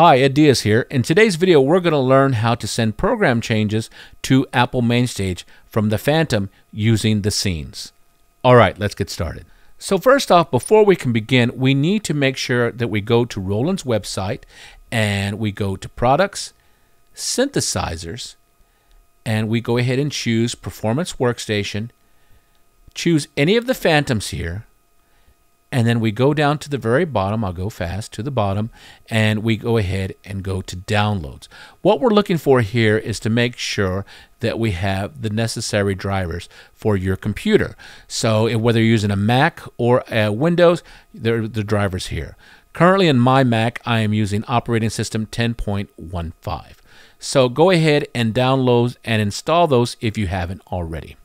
Hi, Ed Diaz here. In today's video, we're going to learn how to send program changes to Apple MainStage from the Fantom using the scenes. All right, let's get started. So first off, before we can begin, we need to make sure that we go to Roland's website and we go to Products, Synthesizers, and we go ahead and choose Performance Workstation, choose any of the Fantoms here, and then we go down to the very bottom. I'll go fast to the bottom and we go ahead and go to downloads. What we're looking for here is to make sure that we have the necessary drivers for your computer. So whether you're using a Mac or a Windows, there are the drivers here. Currently in my Mac, I am using operating system 10.15. So go ahead and download and install those if you haven't already.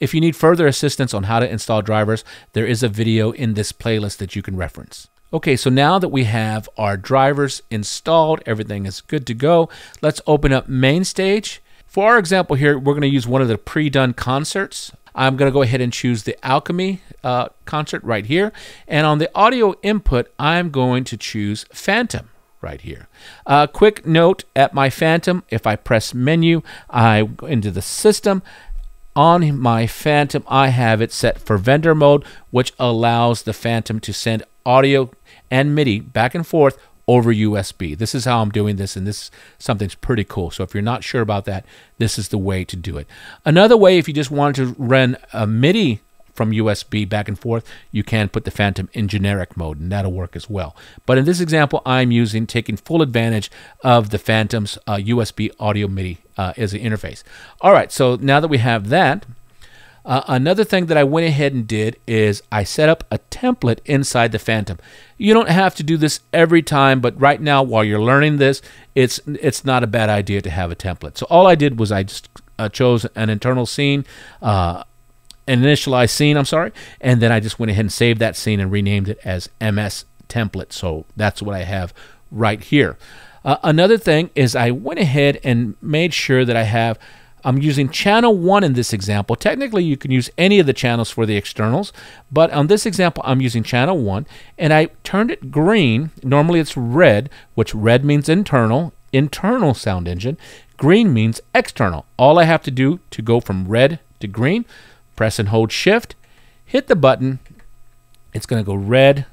If you need further assistance on how to install drivers, there is a video in this playlist that you can reference. Okay, so now that we have our drivers installed, everything is good to go. Let's open up MainStage. For our example here, we're going to use one of the pre-done concerts. I'm going to go ahead and choose the Alchemy uh, concert right here. And on the audio input, I'm going to choose Fantom right here. Uh, quick note at my Fantom, if I press menu, I go into the system, on my Fantom, I have it set for vendor mode, which allows the Fantom to send audio and MIDI back and forth over USB. This is how I'm doing this, and this something's pretty cool. So if you're not sure about that, this is the way to do it. Another way, if you just wanted to run a MIDI from USB back and forth, you can put the Fantom in generic mode, and that'll work as well. But in this example, I'm using taking full advantage of the Fantom's uh, USB audio MIDI uh, as an interface. All right, so now that we have that, uh, another thing that I went ahead and did is I set up a template inside the Fantom. You don't have to do this every time, but right now while you're learning this, it's it's not a bad idea to have a template. So all I did was I just uh, chose an internal scene. Uh, an initialized scene, I'm sorry, and then I just went ahead and saved that scene and renamed it as MS template. So that's what I have right here. Uh, another thing is I went ahead and made sure that I have I'm using channel 1 in this example. Technically, you can use any of the channels for the externals, but on this example, I'm using channel 1, and I turned it green. Normally, it's red, which red means internal, internal sound engine. Green means external. All I have to do to go from red to green Press and hold shift, hit the button. It's going to go red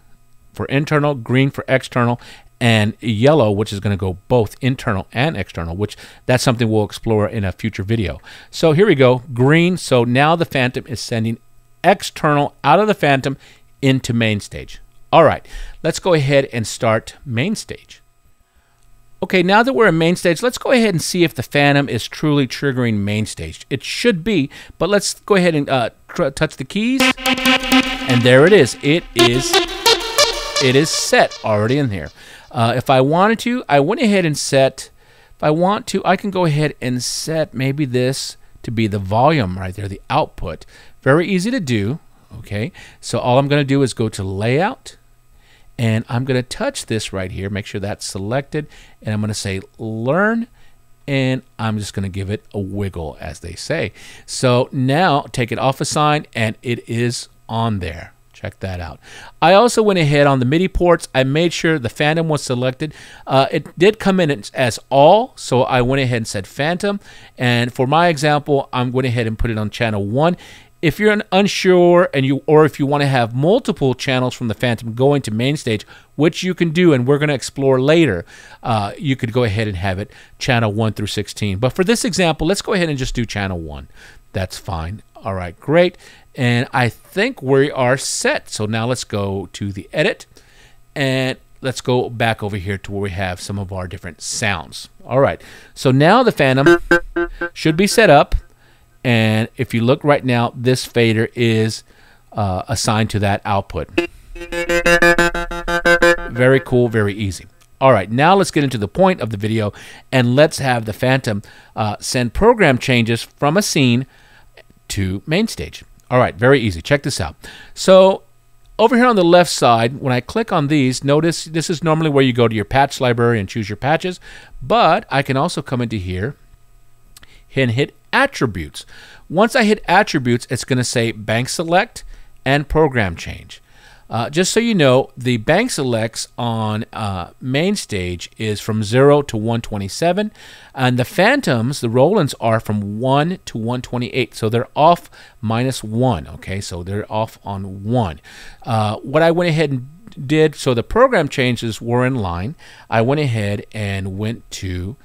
for internal, green for external, and yellow, which is going to go both internal and external, which that's something we'll explore in a future video. So here we go, green. So now the Fantom is sending external out of the Fantom into MainStage. All right, let's go ahead and start MainStage. Okay, now that we're in MainStage, let's go ahead and see if the Fantom is truly triggering MainStage. It should be, but let's go ahead and uh, touch the keys. And there it is. It is it is set already in here. Uh, if I wanted to, I went ahead and set, if I want to, I can go ahead and set maybe this to be the volume right there, the output. Very easy to do, okay? So all I'm going to do is go to Layout, and I'm going to touch this right here, make sure that's selected, and I'm going to say learn, and I'm just going to give it a wiggle, as they say. So now take it off a sign, and it is on there. Check that out. I also went ahead on the MIDI ports. I made sure the Fantom was selected. Uh, it did come in as all, so I went ahead and said Fantom. And for my example, I'm going ahead and put it on channel 1 if you're unsure and you or if you want to have multiple channels from the Fantom going to MainStage, which you can do, and we're going to explore later, uh, you could go ahead and have it channel 1 through 16. But for this example, let's go ahead and just do channel 1. That's fine. All right, great. And I think we are set. So now let's go to the edit and let's go back over here to where we have some of our different sounds. All right, so now the Fantom should be set up. And if you look right now, this fader is uh, assigned to that output. Very cool, very easy. All right, now let's get into the point of the video and let's have the Fantom uh, send program changes from a scene to MainStage. All right, very easy. Check this out. So over here on the left side, when I click on these, notice this is normally where you go to your patch library and choose your patches, but I can also come into here and hit attributes. Once I hit attributes, it's going to say bank select and program change. Uh, just so you know, the bank selects on uh, MainStage is from 0 to 127, and the Fantoms, the Rolands, are from 1 to 128. So they're off minus 1, okay? So they're off on 1. Uh, what I went ahead and did, so the program changes were in line, I went ahead and went to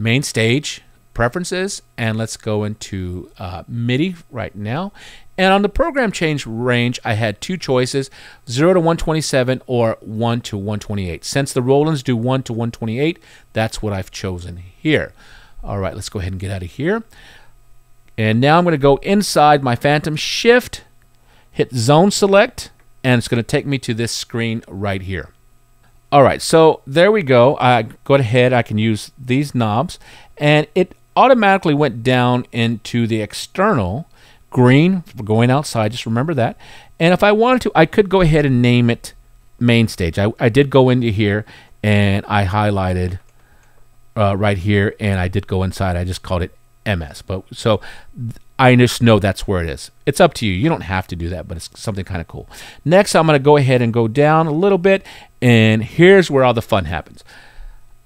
MainStage, preferences, and let's go into uh, MIDI right now. And on the program change range, I had two choices 0 to 127 or 1 to 128. Since the Rolands do 1 to 128, that's what I've chosen here. All right, let's go ahead and get out of here. And now I'm going to go inside my Fantom Shift, hit Zone Select, and it's going to take me to this screen right here. All right, so there we go. I go ahead, I can use these knobs, and it automatically went down into the external green going outside. Just remember that. And if I wanted to, I could go ahead and name it MainStage. I, I did go into here and I highlighted uh, right here, and I did go inside. I just called it MS. But so I just know that's where it is. It's up to you. You don't have to do that, but it's something kind of cool. Next, I'm going to go ahead and go down a little bit, and here's where all the fun happens.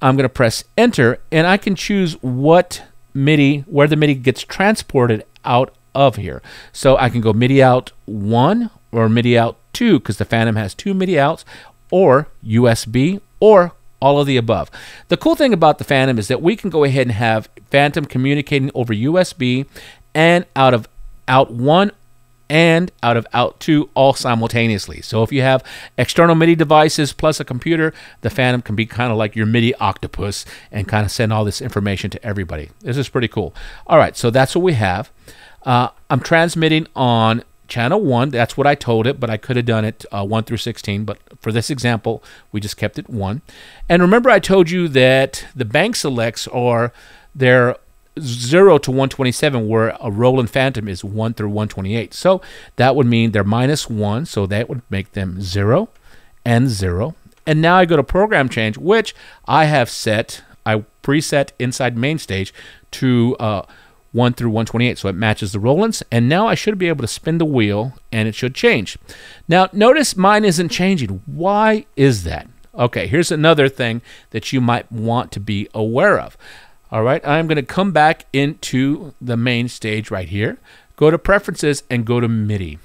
I'm going to press enter, and I can choose what MIDI, where the MIDI gets transported out of here. So I can go MIDI out 1 or MIDI out 2 because the Fantom has two MIDI outs, or USB, or all of the above. The cool thing about the Fantom is that we can go ahead and have Fantom communicating over USB and out of out 1 and out of out 2 all simultaneously. So if you have external MIDI devices plus a computer, the Fantom can be kind of like your MIDI octopus and kind of send all this information to everybody. This is pretty cool. All right, so that's what we have. Uh, I'm transmitting on channel 1. That's what I told it, but I could have done it uh, 1 through 16. But for this example, we just kept it 1. And remember I told you that the bank selects are their 0 to 127 where a Roland Fantom is 1 through 128. So that would mean they're minus 1, so that would make them 0 and 0. And now I go to program change, which I have set, I preset inside MainStage to uh, 1 through 128. So it matches the Rolands. And now I should be able to spin the wheel and it should change. Now, notice mine isn't changing. Why is that? Okay, here's another thing that you might want to be aware of. All right, I'm going to come back into the MainStage right here, go to preferences and go to MIDI.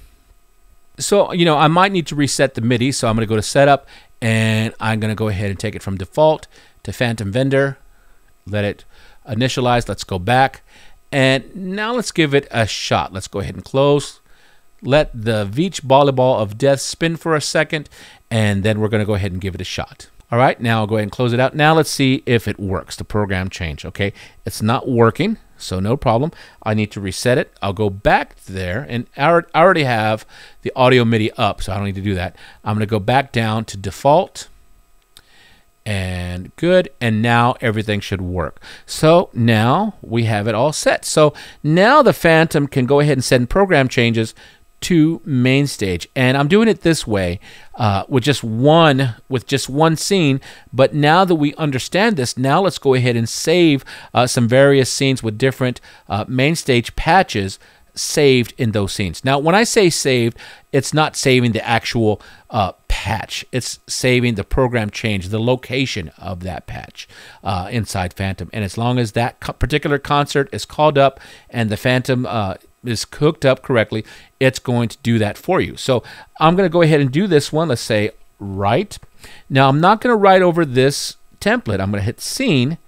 So, you know, I might need to reset the MIDI. So I'm going to go to setup and I'm going to go ahead and take it from default to Fantom Vendor. Let it initialize. Let's go back and now let's give it a shot. Let's go ahead and close. Let the Veach Volleyball of Death spin for a second, and then we're going to go ahead and give it a shot. All right, now I'll go ahead and close it out. Now let's see if it works, the program change, okay? It's not working, so no problem. I need to reset it. I'll go back there, and I already have the audio MIDI up, so I don't need to do that. I'm going to go back down to default, and good and now everything should work so now we have it all set so now the Fantom can go ahead and send program changes to MainStage and i'm doing it this way uh, with just one with just one scene but now that we understand this now let's go ahead and save uh, some various scenes with different uh, MainStage patches saved in those scenes. Now, when I say saved, it's not saving the actual uh, patch. It's saving the program change, the location of that patch uh, inside Fantom. And as long as that co particular concert is called up and the Fantom uh, is hooked up correctly, it's going to do that for you. So I'm going to go ahead and do this one. Let's say write. Now, I'm not going to write over this template. I'm going to hit scene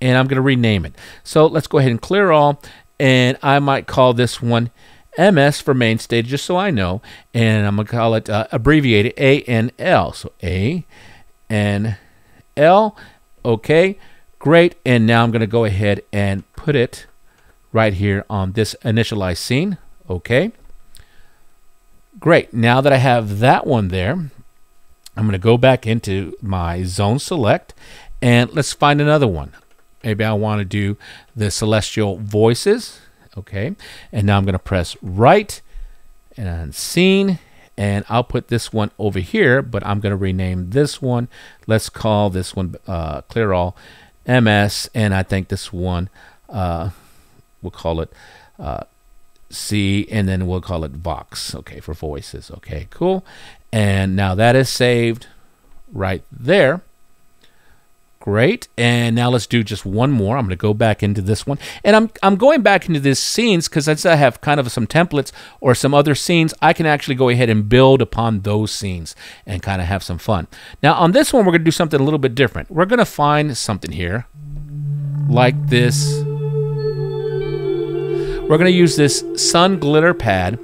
and I'm going to rename it. So let's go ahead and clear all and I might call this one MS for MainStage, just so I know, and I'm gonna call it uh, abbreviated ANL. So A N L. Okay, great. And now I'm gonna go ahead and put it right here on this initialized scene. Okay, great. Now that I have that one there, I'm gonna go back into my zone select, and let's find another one. Maybe I want to do the celestial voices. Okay. And now I'm going to press right and scene. And I'll put this one over here, but I'm going to rename this one. Let's call this one uh, Clear All MS. And I think this one, uh, we'll call it uh, C, and then we'll call it Vox, okay, for voices. Okay, cool. And now that is saved right there. Great. And now let's do just one more. I'm going to go back into this one. And I'm, I'm going back into these scenes because since I have kind of some templates or some other scenes, I can actually go ahead and build upon those scenes and kind of have some fun. Now on this one, we're going to do something a little bit different. We're going to find something here like this. We're going to use this sun glitter pad.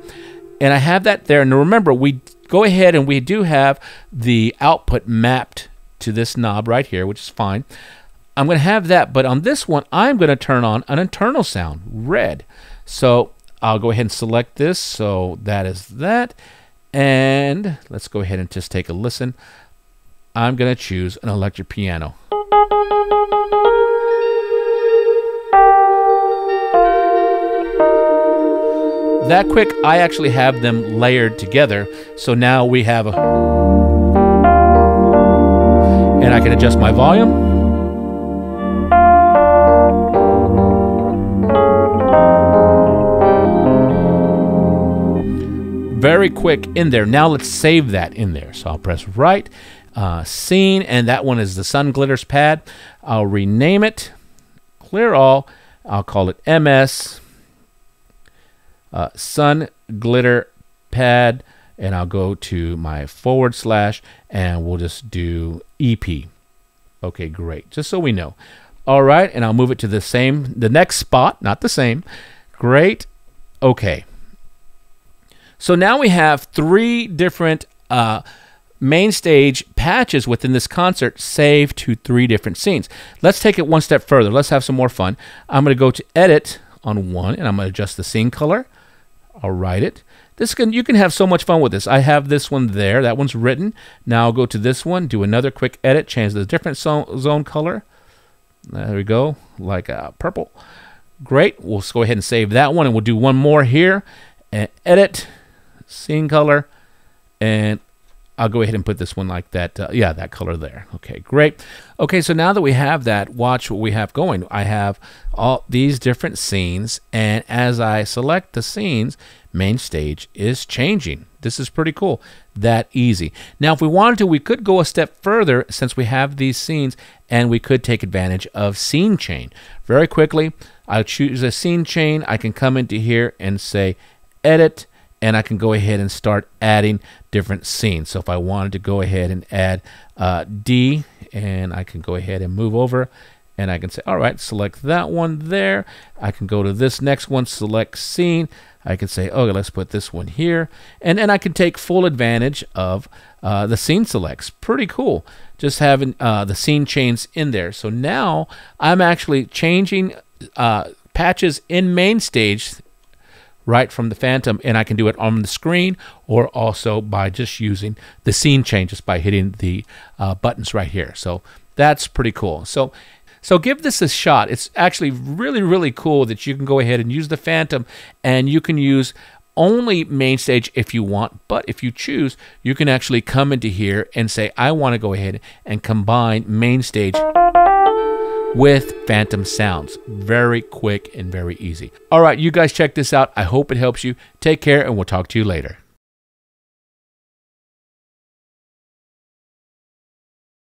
And I have that there. And remember, we go ahead and we do have the output mapped to this knob right here, which is fine. I'm going to have that, but on this one, I'm going to turn on an internal sound, red. So I'll go ahead and select this. So that is that. And let's go ahead and just take a listen. I'm going to choose an electric piano. That quick, I actually have them layered together. So now we have a and I can adjust my volume. Very quick in there. Now let's save that in there. So I'll press right, uh, scene, and that one is the Sun Glitters pad. I'll rename it, clear all. I'll call it MS uh, Sun Glitter Pad and I'll go to my forward slash and we'll just do EP. Okay, great. Just so we know. All right, and I'll move it to the same, the next spot, not the same. Great. Okay. So now we have three different uh, MainStage patches within this concert saved to three different scenes. Let's take it one step further. Let's have some more fun. I'm going to go to edit on one and I'm going to adjust the scene color. I'll write it. This can you can have so much fun with this. I have this one there. That one's written. Now I'll go to this one, do another quick edit, change the different zone color. There we go, like uh, purple. Great. We'll go ahead and save that one, and we'll do one more here. And edit, scene color, and I'll go ahead and put this one like that. Uh, yeah, that color there. Okay, great. Okay, so now that we have that, watch what we have going. I have all these different scenes, and as I select the scenes, MainStage is changing. This is pretty cool. That easy. Now, if we wanted to, we could go a step further since we have these scenes, and we could take advantage of scene chain. Very quickly, I'll choose a scene chain. I can come into here and say edit and I can go ahead and start adding different scenes. So if I wanted to go ahead and add uh, D, and I can go ahead and move over, and I can say, all right, select that one there. I can go to this next one, select scene. I can say, okay, let's put this one here. And then I can take full advantage of uh, the scene selects. Pretty cool. Just having uh, the scene chains in there. So now I'm actually changing uh, patches in MainStage right from the Fantom, and I can do it on the screen or also by just using the scene changes by hitting the uh, buttons right here. So that's pretty cool. So so give this a shot. It's actually really, really cool that you can go ahead and use the Fantom and you can use only MainStage if you want, but if you choose, you can actually come into here and say, I want to go ahead and combine MainStage with Fantom Sounds. Very quick and very easy. All right, you guys check this out. I hope it helps you. Take care, and we'll talk to you later.